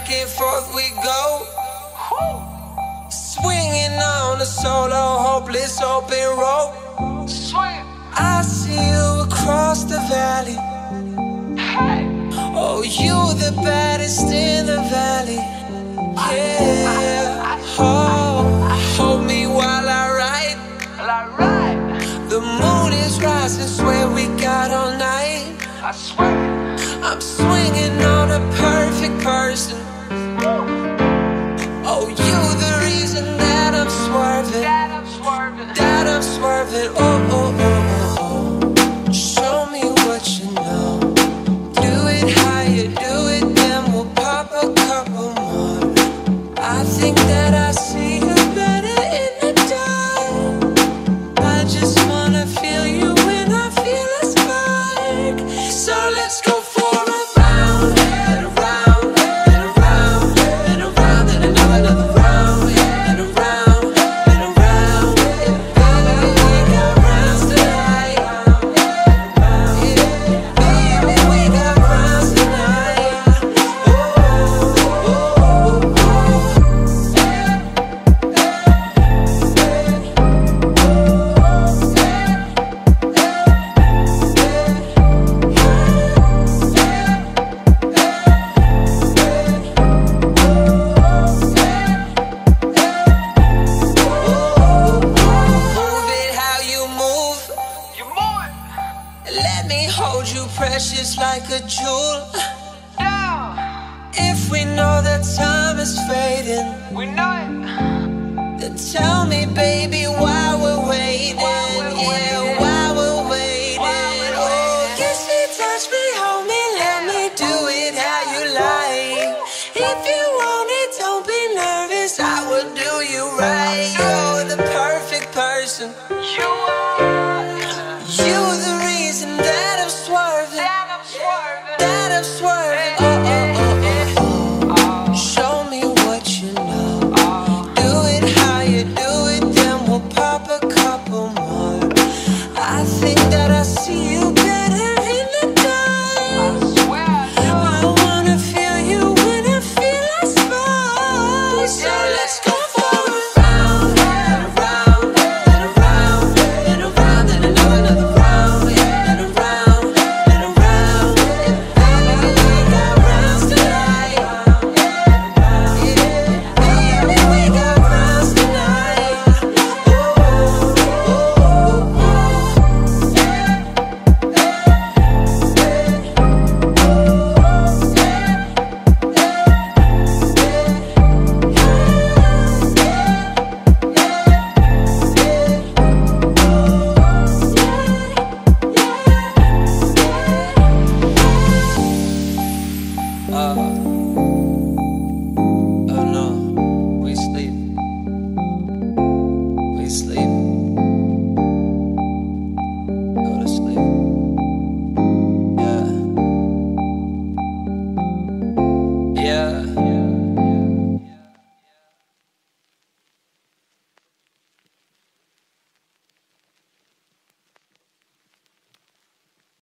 back and forth we go. Swinging on a solo, hopeless open rope. I see you across the valley. Oh, you the baddest in the valley. Yeah. Oh, hold me while I ride. The moon is rising, swear we got all night. I swear. I'm swinging on a perfect person. That I see hold you precious like a jewel. Down. If we know that time is fading, We know it. then tell me, baby, why we're waiting. Why we're Yeah, waiting. why we're waiting. Why we're Oh, kiss me, touch me, hold me, let me do it how you like. If you want it, don't be nervous. I will do you right. You're the perfect person. You